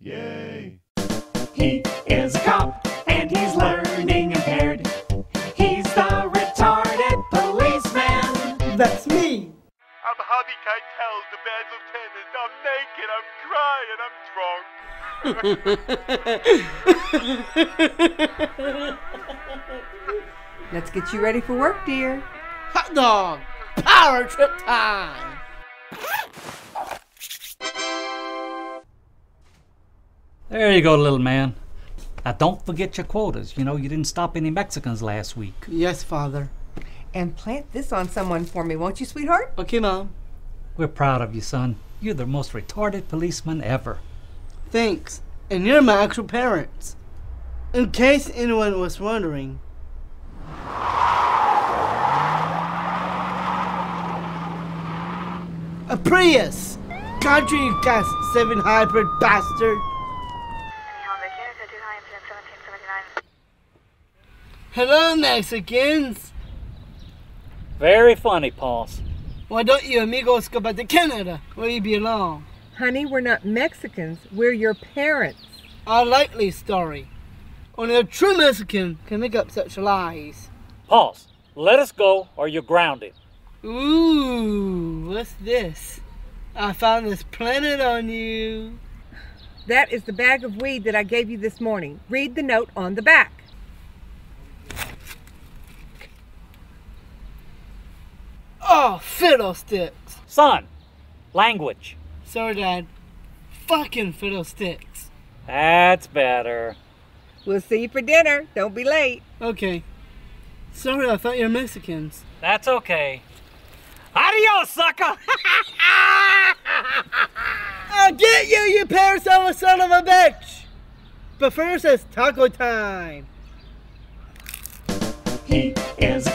Yay. He is a cop and he's learning impaired. He's the retarded policeman. That's me. I'm Harvey Keitel, the bad lieutenant. I'm naked, I'm crying, I'm drunk. Let's get you ready for work, dear. Hot dog. Power trip time. There you go, little man. Now don't forget your quotas. You know, you didn't stop any Mexicans last week. Yes, Father. And plant this on someone for me, won't you, sweetheart? Okay, Mom. We're proud of you, son. You're the most retarded policeman ever. Thanks. And you're my actual parents. In case anyone was wondering. A Prius! Country gas 7 hybrid bastard! Hello, Mexicans! Very funny, Pauls. Why don't you amigos go back to Canada, where you belong? Honey, we're not Mexicans. We're your parents. A likely story. Only a true Mexican can make up such lies. Pauls, let us go or you're grounded. Ooh, what's this? I found this planet on you. That is the bag of weed that I gave you this morning. Read the note on the back. Oh, fiddlesticks. Son, language. Sorry, Dad. Fucking fiddlesticks. That's better. We'll see you for dinner. Don't be late. Okay. Sorry, I thought you were Mexicans. That's okay. Adios, sucker! I'll get you, you parasol son of a bitch! But first, it's taco time. He is a